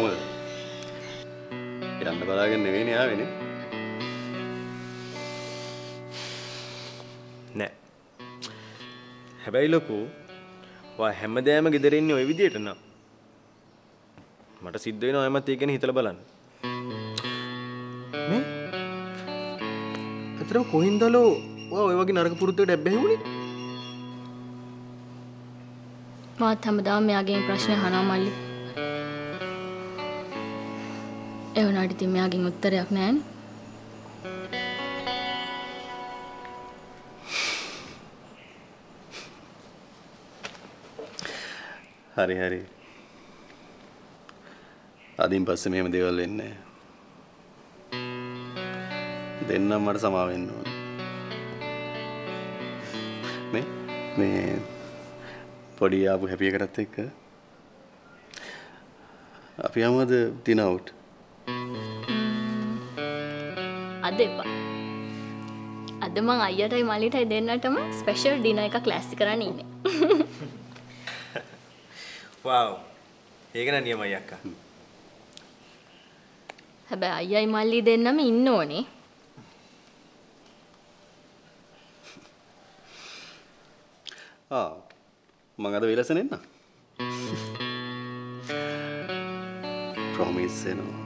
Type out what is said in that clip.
කොහොමද? යන්න බලාගෙන නෙවෙයිනේ ආවෙනේ. නෑ. හැබැයි ලොකු ඔයා හැමදෑම ගෙදර ඉන්නේ ওই විදියට නම් මට සිද්ධ වෙනවා එමත් ඒක ගැන හිතලා බලන්න. මේ? අතරම කොහින්දලෝ ඔයා ඔය වගේ නරක පුරුද්දකට ඇබ්බැහි වුණේ? මාත් හැමදාම මෙයාගෙන් ප්‍රශ්න අහනවා මල්ලි. ඒ වුණාට ඉතින් මෙයාගෙන් උත්තරයක් නැහැනේ. හරි හරි. අදින් පස්සේ මෙහෙම දේවල් වෙන්නේ දෙන්නම් මට සමා වෙන්න ඕන. මේ මේ පොඩි ආපු හැපි එකටත් එක්ක අපි යමුද ඩිනර් අද එපා. අද මං අයියටයි මල්ලිටයි දෙන්නටම ස්පෙෂල් ඩිනර් එකක් ලෑස්ති කරන්න ඉන්නේ. වව්. ඒක නම් නියමයි අක්කා. හැබැයි අයියයි මල්ලි දෙන්නම ඉන්න ඕනේ. ආ මං අද වෙලසන එන්න. ප්‍රොමිස් එනවා.